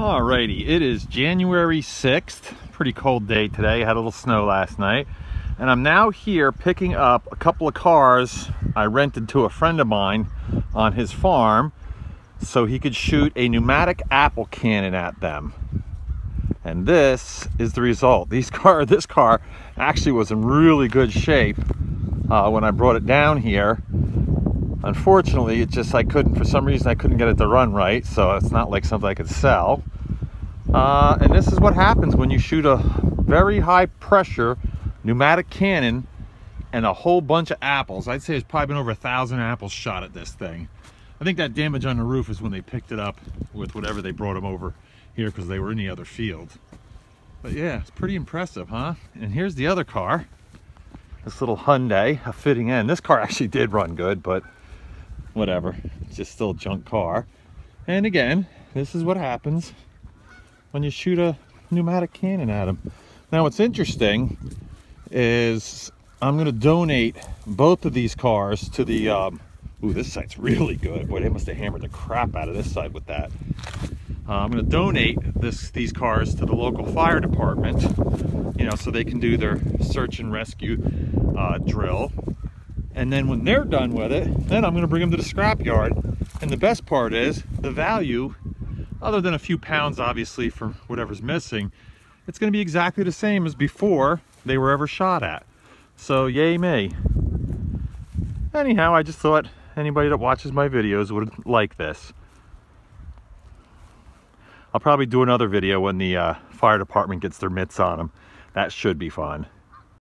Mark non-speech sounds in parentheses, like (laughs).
Alrighty, it is January 6th. Pretty cold day today. Had a little snow last night. And I'm now here picking up a couple of cars I rented to a friend of mine on his farm so he could shoot a pneumatic apple cannon at them. And this is the result. These (laughs) car, this car actually was in really good shape uh, when I brought it down here. Unfortunately, it just, I couldn't, for some reason, I couldn't get it to run right, so it's not like something I could sell. Uh, and this is what happens when you shoot a very high pressure pneumatic cannon and a whole bunch of apples. I'd say there's probably been over a thousand apples shot at this thing. I think that damage on the roof is when they picked it up with whatever they brought them over here because they were in the other field. But yeah, it's pretty impressive, huh? And here's the other car. This little Hyundai, a fitting end. This car actually did run good, but whatever. It's just still a junk car. And again, this is what happens when you shoot a pneumatic cannon at them. Now what's interesting is I'm gonna donate both of these cars to the, um, ooh, this side's really good. Boy, they must have hammered the crap out of this side with that. Uh, I'm gonna donate this these cars to the local fire department, you know, so they can do their search and rescue uh, drill and then when they're done with it, then I'm gonna bring them to the scrapyard. And the best part is the value, other than a few pounds, obviously, for whatever's missing, it's gonna be exactly the same as before they were ever shot at. So yay me. Anyhow, I just thought anybody that watches my videos would like this. I'll probably do another video when the uh, fire department gets their mitts on them. That should be fun.